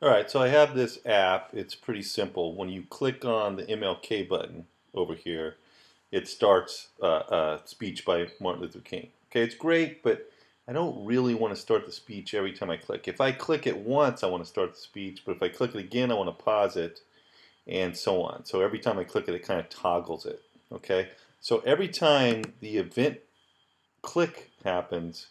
Alright, so I have this app. It's pretty simple. When you click on the MLK button over here, it starts uh, uh, speech by Martin Luther King. Okay, it's great, but I don't really want to start the speech every time I click. If I click it once, I want to start the speech, but if I click it again, I want to pause it, and so on. So every time I click it, it kind of toggles it. Okay, so every time the event click happens,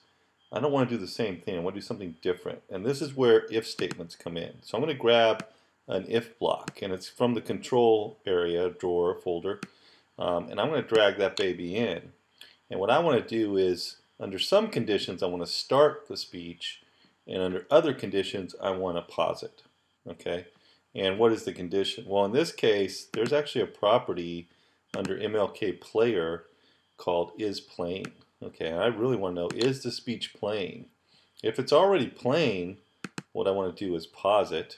I don't want to do the same thing. I want to do something different. And this is where if statements come in. So I'm going to grab an if block, and it's from the control area, drawer, folder, um, and I'm going to drag that baby in. And what I want to do is, under some conditions, I want to start the speech, and under other conditions, I want to pause it. Okay? And what is the condition? Well, in this case, there's actually a property under MLK Player called is playing. Okay, I really want to know, is the speech playing? If it's already playing, what I want to do is pause it.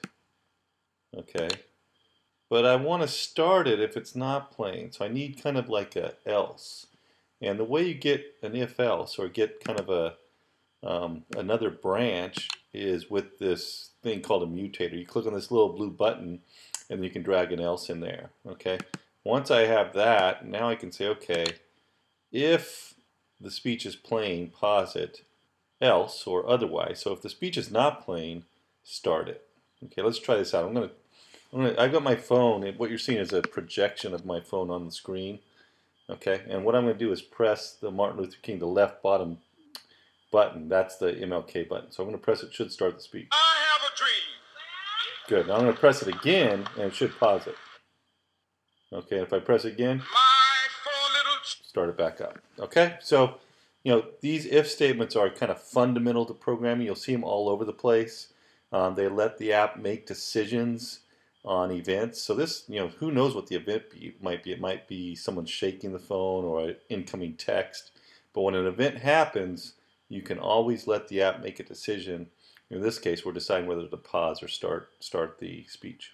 Okay, but I want to start it if it's not playing. So I need kind of like a else. And the way you get an if else or get kind of a um, another branch is with this thing called a mutator. You click on this little blue button and you can drag an else in there. Okay. Once I have that, now I can say, okay, if the speech is playing, pause it, else or otherwise. So if the speech is not playing, start it. Okay, let's try this out. I'm gonna, I'm gonna I've got my phone, and what you're seeing is a projection of my phone on the screen. Okay, and what I'm gonna do is press the Martin Luther King, the left bottom button. That's the MLK button. So I'm gonna press it. Should start the speech. I have a dream. Good. Now I'm gonna press it again, and it should pause it. Okay, if I press again, start it back up. Okay, so you know these if statements are kind of fundamental to programming. You'll see them all over the place. Um, they let the app make decisions on events. So this, you know, who knows what the event be, might be? It might be someone shaking the phone or an incoming text. But when an event happens, you can always let the app make a decision. In this case, we're deciding whether to pause or start start the speech.